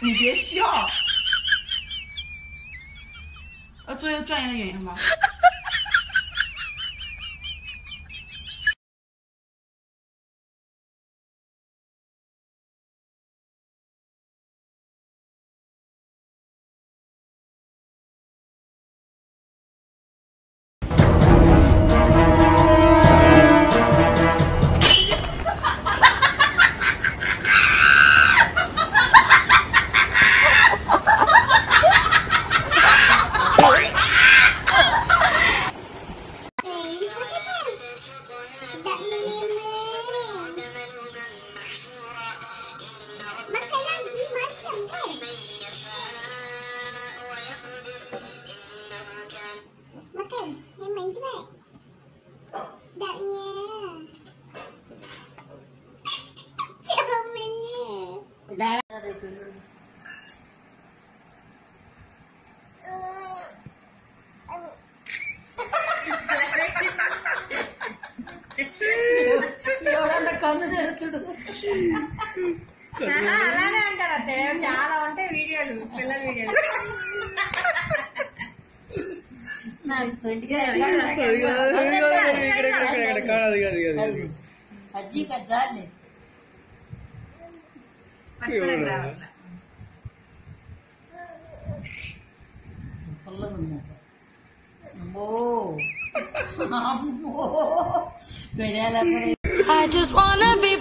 你别笑。要做一个专业的演员吗 ？Makan, main-main cepat. Daknya. Coba mana? ఎవడన్నా కన్ను తెరుతుడు అలానే అంటారు అత్తయ్య. చాలా ఉంటాయి వీడియోలు పిల్లల వీడియోలు. అజ్జి కజ్జాలి. I just wanna be